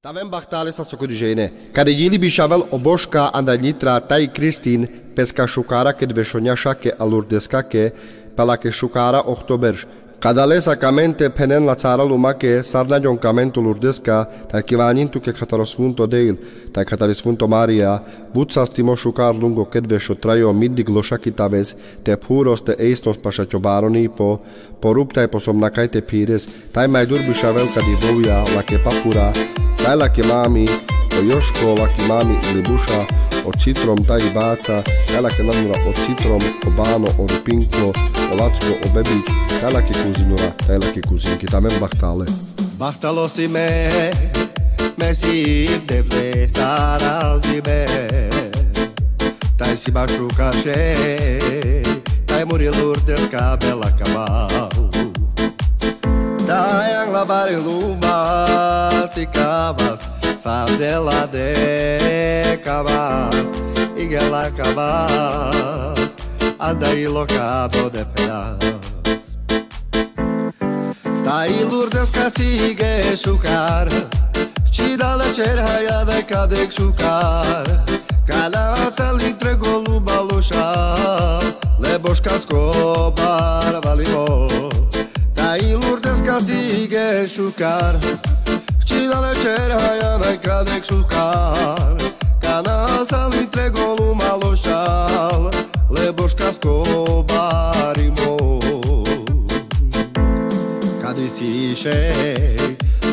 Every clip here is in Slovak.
Tavem bahtale sa soko žene. Kade dili bi šavel oboška anda nitra taj Kristin peska šukara ke dve šonjaša ke alurdeska ke pela ke šukara oktoberš. Kada lesa kamente penen la cara luma ke sarna jon kamento lurdeska ta kivanintu ke katarosfunto deil ta katarisfunto Maria butsa stimo šukar lungo ke dve šotrajo middi glošaki taves te puros te eistos paša čobaroni po poruptaj posom nakajte pires taj majdur bi šavel kadi boja la ke papura Taj laki mami, o Joško, laki mami ili buša, o citrom taj baca, taj laki namura o citrom, o bano, o rupinklo, o lacko, o bebić, taj laki kuzinura, taj laki kuzinki, tamen bahtale. Bahtalo si me, me si devle staral di me, taj si baš ukaše, taj muri lurdes kabela kabal. Taj anglavari luma, cabas, sadela de cabas, igela cabas, adailo cabo de pedaço. Tai Lourdes castigue chucar, tira la cer haiada cade chucar, calasa lhe entregou no baluchar, le cascou para valio. Tai Lourdes castigue chucar, la leggera ja najkradek šuhar Ka nazali tregolu malo šal. Leboška skobarimo Kad isiše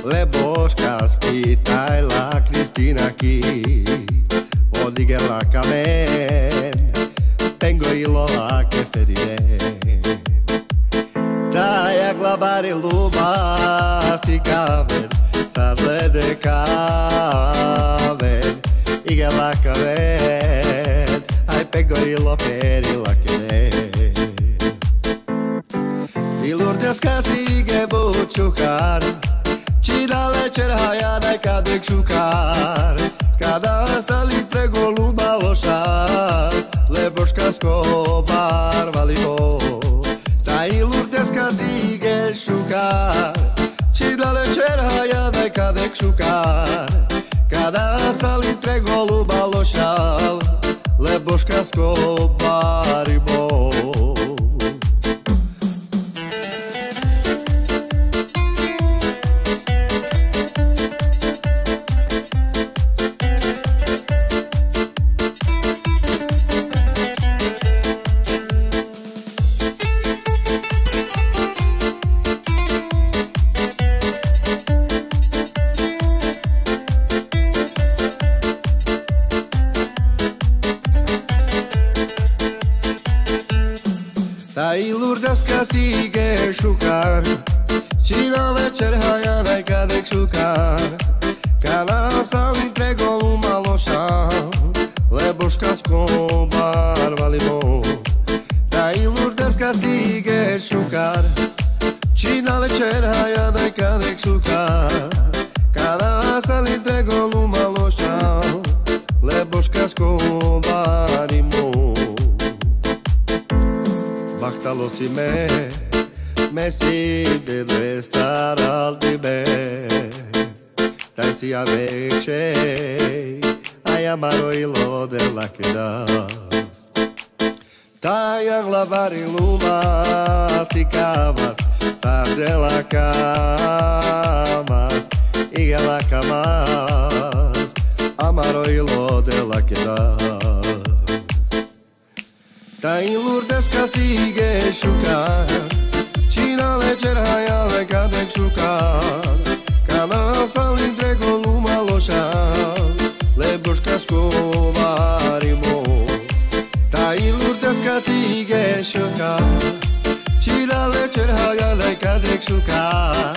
Leboška spitajla Kristina ki la kamen Tengo y lo la i lola keferije Taja glabari luba Si kaver tarde de kamen Iga la kamen Aj pegorilo perila kine Ilurdes kasi ige bučukar Činale čerhaja nekad vek šukar Kada ostali trego lumaloša Leboška skor se kadek cada Kada sali tre goluba lošal Leboška skoba. Tai Lourdes castigue chucar Cira večer haja nekadek šukár. Kana sa entregol uma loša Lebo škasko barvali mo Tai Lourdes castigue chucar Cina večer haja Me, me si de l'estar al di me Dar si avec cei Ai amaroilo de la a Taia glavari luma Ficavas tarde la camas e la amaro Amaroilo de la quedas Ta in Lourdes castige jucar Cine alegeri hai alegat de jucar Ca la sal întregul lumea loșa Le bușcas cu marimo Ta in Lourdes castige jucar Cine alegeri hai alegat de jucar